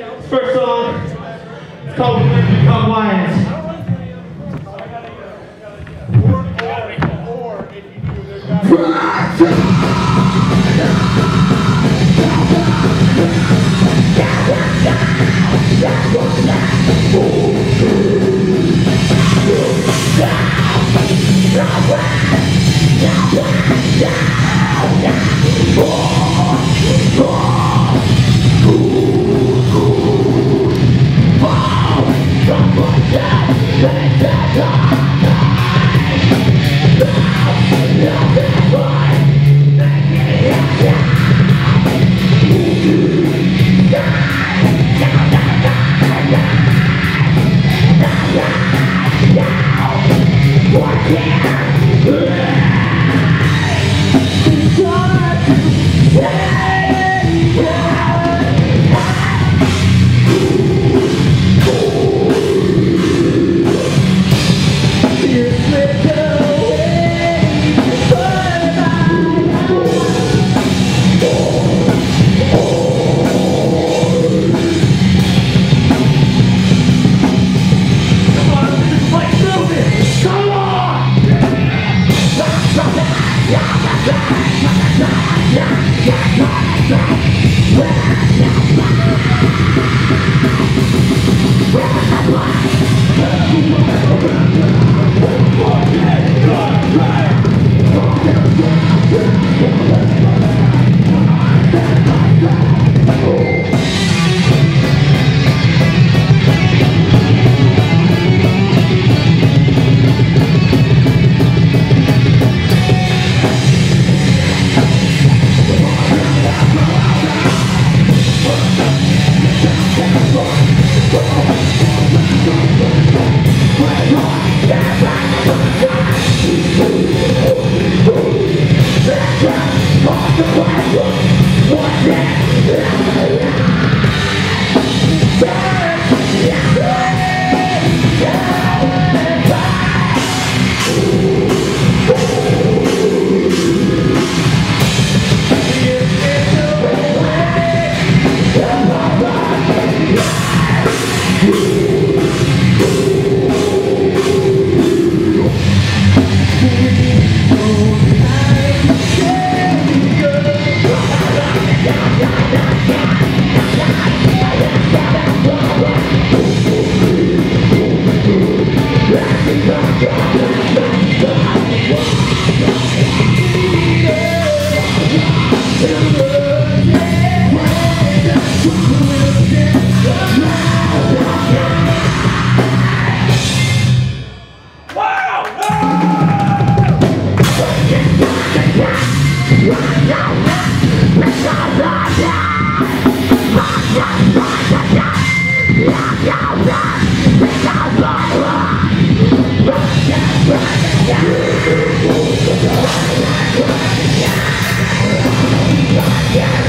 First song, it's called Become Lions. Yeah. Yeah. What? What? What? Yeah.